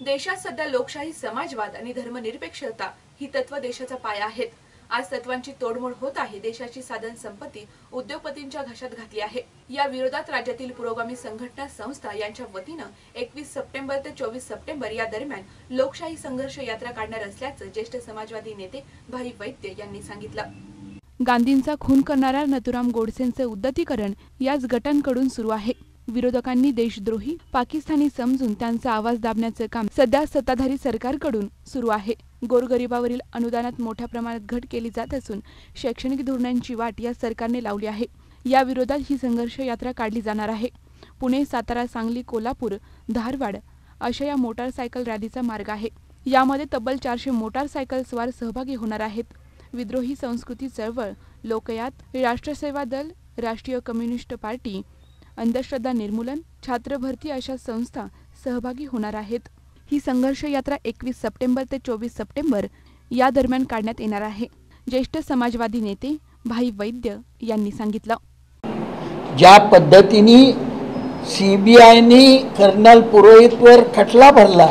देशात सध्या लोकशाही समाजवाद आणि धर्मनिरपेक्षता ही तत्व देशाचा पाया आहेत. आज तत्वांची तोडमोड होत आहे देशाची साधन संपत्ती उद्योगपतींच्या घशात घातली आहे. या विरोधात राज्यातील पुरोगामी संघटना संस्था यांच्या वतीनं एकवीस सप्टेंबर ते चोवीस सप्टेंबर या दरम्यान लोकशाही संघर्ष यात्रा काढणार असल्याचं ज्येष्ठ समाजवादी नेते भाई वैद्य यांनी सांगितलं. गांधींचा खून करणाऱ्या नथुराम गोडसेंचे उद्दतीकरण याच गटांकडून सुरू आहे. विरोधकांनी देशद्रोही पाकिस्तानी समजून त्यांचा आवाज दाबण्याचं काम सध्या सत्ताधारी सरकारकडून सुरू आहे. गोरगरिबावरील अनुदानात मोठ्या प्रमाणात घट केली जात असून शैक्षणिक धोरणांची वाट या सरकारने लावली आहे. या विरोधात ही संघर्ष यात्रा काढली जाणार आहे. पुणे सातारा सांगली कोल्हापूर धारवाड अशा या मोटारसायकल रॅलीचा मार्ग आहे. यामध्ये तब्बल चारशे मोटारसायकल स्वार सहभागी होणार आहेत. विद्रोही संस्कृती चळवळ लोकयात राष्ट्रसेवा दल राष्ट्रीय कम्युनिस्ट पार्टी अंधश्रद्धा निर्मूलन छात्र भरती अशा संस्था सहभागी होणार आहेत. ही संघर्ष यात्रा एकवीस सप्टेंबर ते चोवीस सप्टेंबर या दरम्यान काढण्यात येणार आहे. ज्येष्ठ समाजवादी नेते भाई वैद्य यांनी सांगितलं. ज्या पद्धतीने सी बी कर्नल पुरोहितवर खटला भरला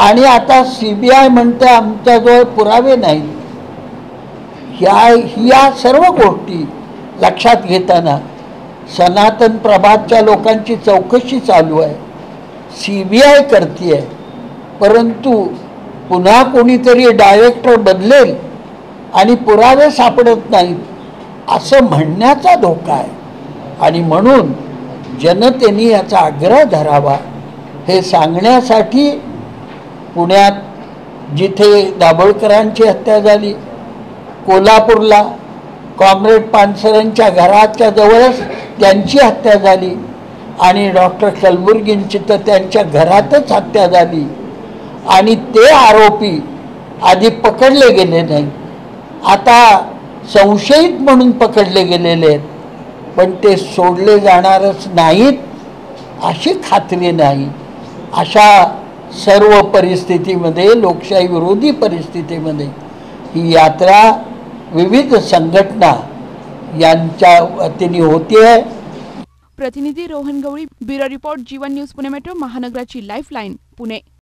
आणि आता सी बी आय म्हणते आमच्याजवळ पुरावे नाही ह्या ह्या सर्व गोष्टी लक्षात घेताना सनातन प्रभातच्या लोकांची चौकशी चालू आहे. सी बी आय करते आहे परंतु पुन्हा कोणीतरी डायरेक्टर बदलेल आणि पुरावे सापडत नाहीत असं म्हणण्याचा धोका आहे. आणि म्हणून जनतेने याचा आग्रह धरावा. हे सांगण्यासाठी पुण्यात जिथे दाभोळकरांची हत्या झाली कोल्हापूरला कॉम्रेड पानसरेंच्या घराच्या जवळच त्यांची हत्या झाली आणि डॉक्टर कलबुर्गींची तर त्यांच्या घरातच हत्या झाली. आणि ते आरोपी आधी पकडले गेले नाही आता संशयित म्हणून पकडले गेलेले आहेत. पण ते सोडले जाणारच नाहीत अशी खात्री नाही. अशा सर्व परिस्थितीमध्ये लोकशाही विरोधी परिस्थितीमध्ये ही यात्रा विविध संघटना यांच्या वतीने होती. है प्रतिनिधी Rohan Gawali bureau report Jeevan news Pune metro महानगराची lifeline Pune.